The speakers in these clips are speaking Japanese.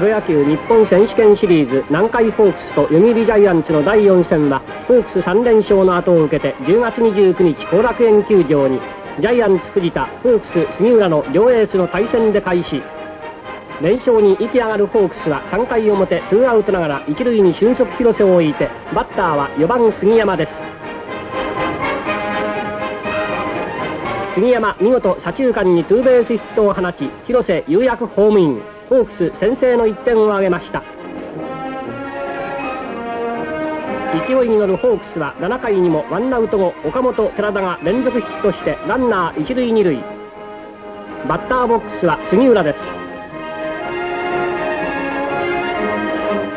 プロ野球日本選手権シリーズ南海ホークスと読売ジャイアンツの第4戦はホークス3連勝の後を受けて10月29日後楽園球場にジャイアンツ藤田ホークス杉浦の両エースの対戦で開始。連勝に息上がるホークスは3回表ツーアウトながら一塁に俊足広瀬を置いてバッターは4番杉山です。杉山見事左中間にツーベースヒットを放ち広瀬有役ホームイン。ホークス先制の1点を挙げました。勢いに乗るホークスは7回にもワンアウト後岡本寺田が連続ヒットしてランナー一塁二塁。バッターボックスは杉浦です。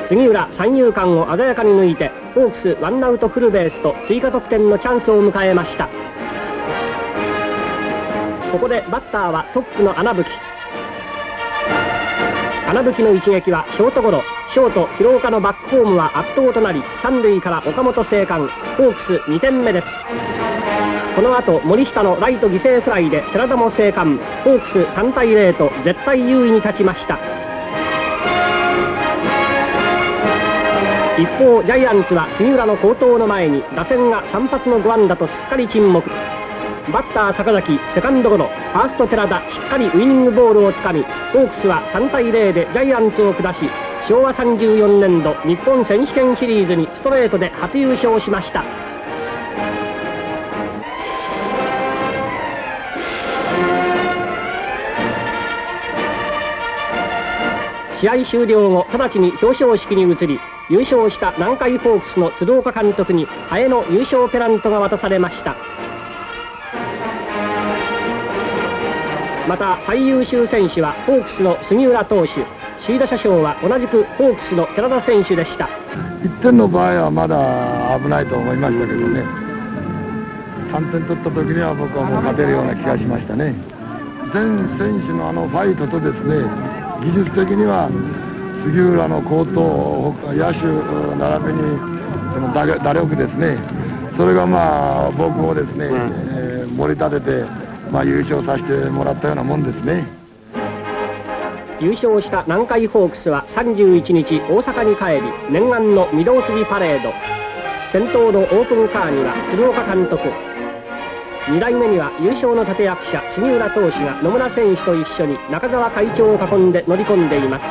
杉浦三遊間を鮮やかに抜いてホークスワンアウトフルベースと追加得点のチャンスを迎えました。ここでバッターはトップの穴吹。穴吹の一撃はショートゴロ。ショート広岡のバックホームは圧倒となり三塁から岡本生還。ホークス2点目です。この後森下のライト犠牲フライで寺田も生還。ホークス3対0と絶対優位に立ちました。一方ジャイアンツは杉浦の好投の前に打線が3発の5安打とすっかり沈黙。バッター坂崎セカンドゴロファースト寺田しっかりウイニングボールをつかみホークスは3対0でジャイアンツを下し昭和34年度日本選手権シリーズにストレートで初優勝しました。試合終了後直ちに表彰式に移り優勝した南海ホークスの鶴岡監督にハエの優勝ペナントが渡されました。また最優秀選手はホークスの杉浦投手首位打者賞は同じくホークスの寺田選手でした。1点の場合はまだ危ないと思いましたけどね。3点取った時には僕はもう勝てるような気がしましたね。全選手のあのファイトとですね技術的には杉浦の好投野手並びにその打打力ですね。それがまあ僕をですね、えー盛り立てて、まあ、優勝させてもらったようなもんですね。優勝した南海ホークスは31日大阪に帰り念願の御堂筋パレード。先頭のオープンカーには鶴岡監督。2代目には優勝の立役者杉浦投手が野村選手と一緒に中澤会長を囲んで乗り込んでいます。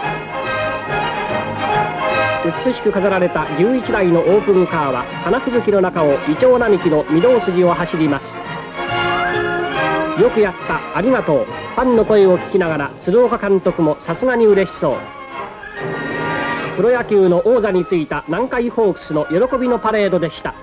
美しく飾られた11台のオープンカーは花吹雪の中をイチョウ並木の御堂筋を走ります。よくやったありがとう。ファンの声を聞きながら鶴岡監督もさすがに嬉しそう。プロ野球の王座についた南海ホークスの喜びのパレードでした。